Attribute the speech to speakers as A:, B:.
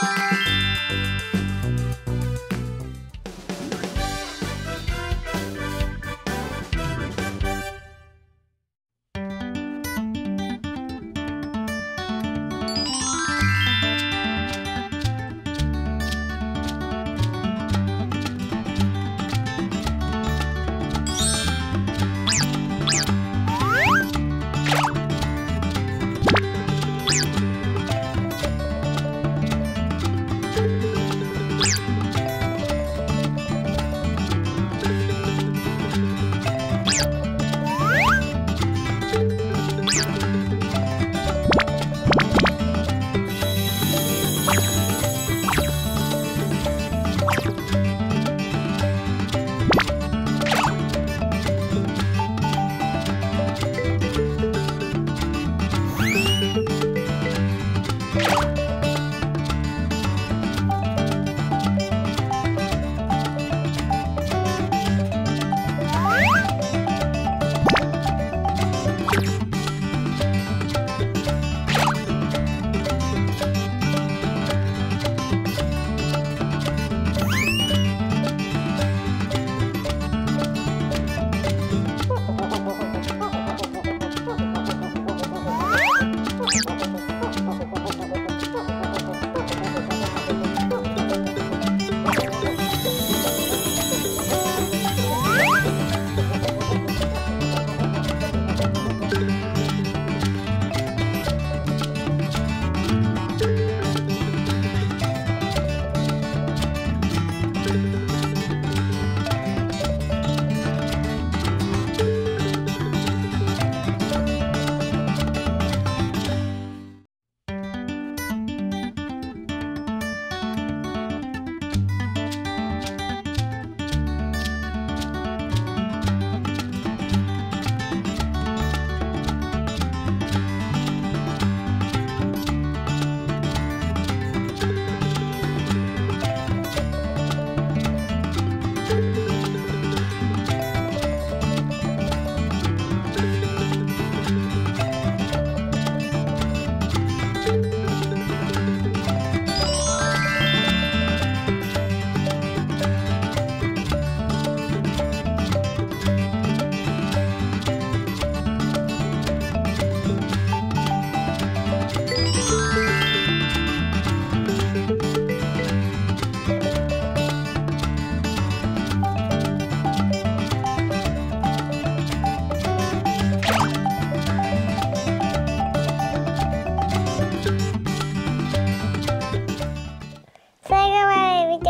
A: Thank you.